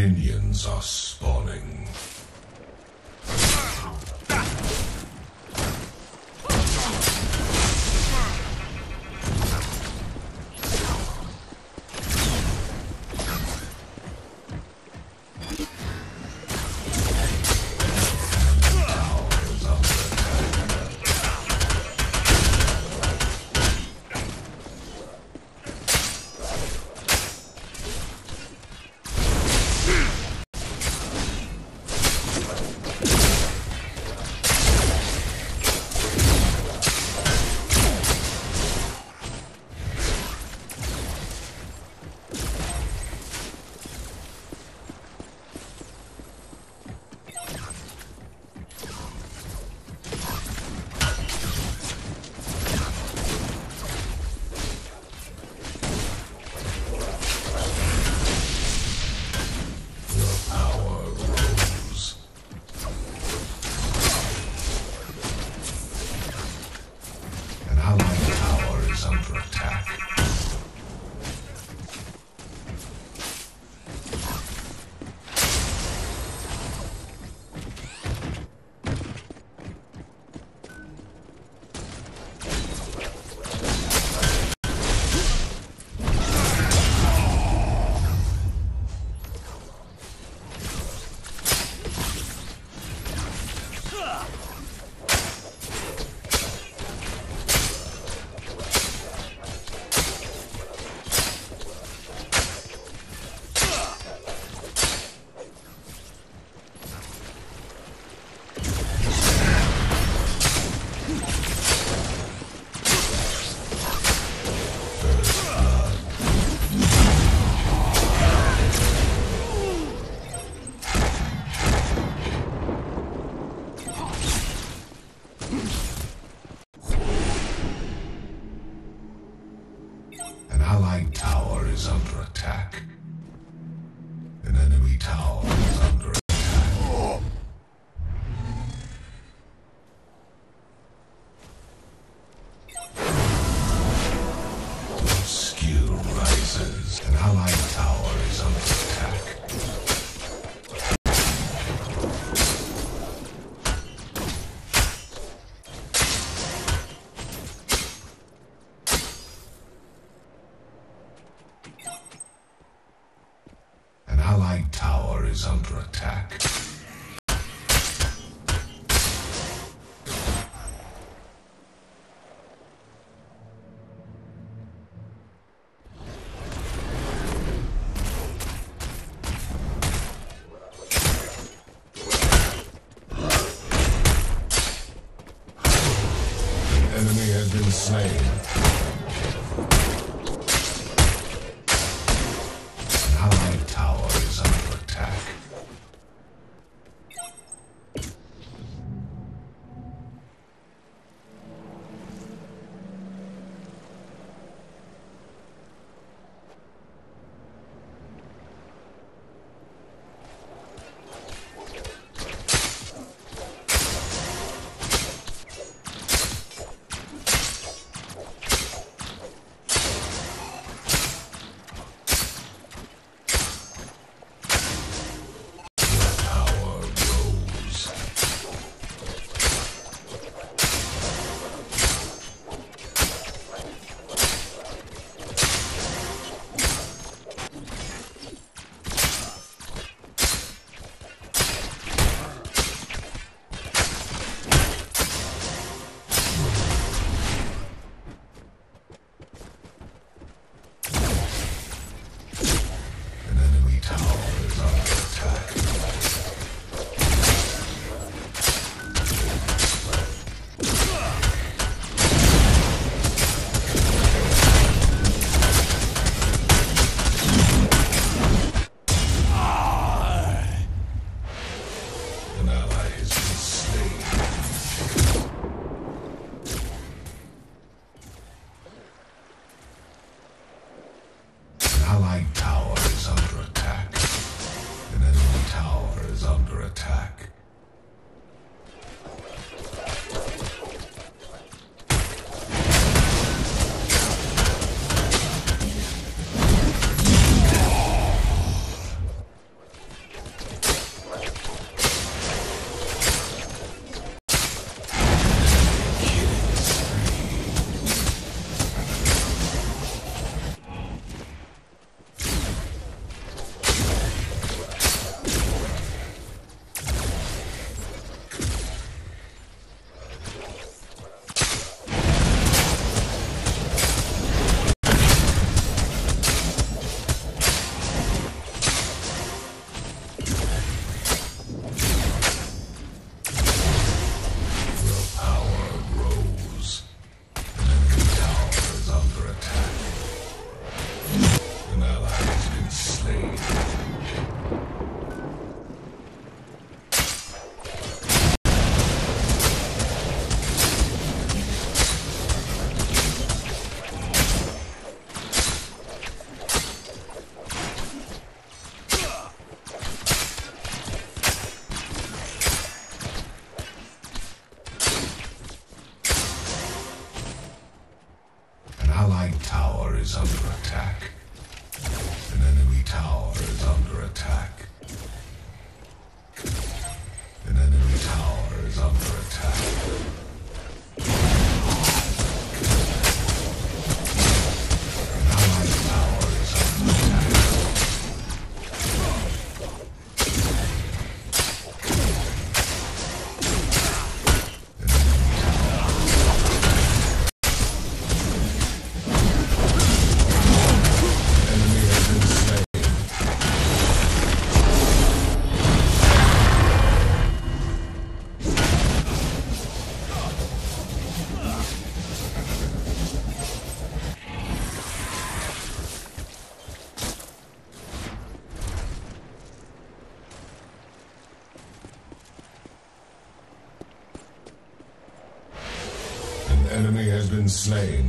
Minions are spawning. Enemy Allied tower is under attack. An enemy tower is under attack. been slain.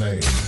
Has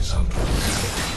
Tower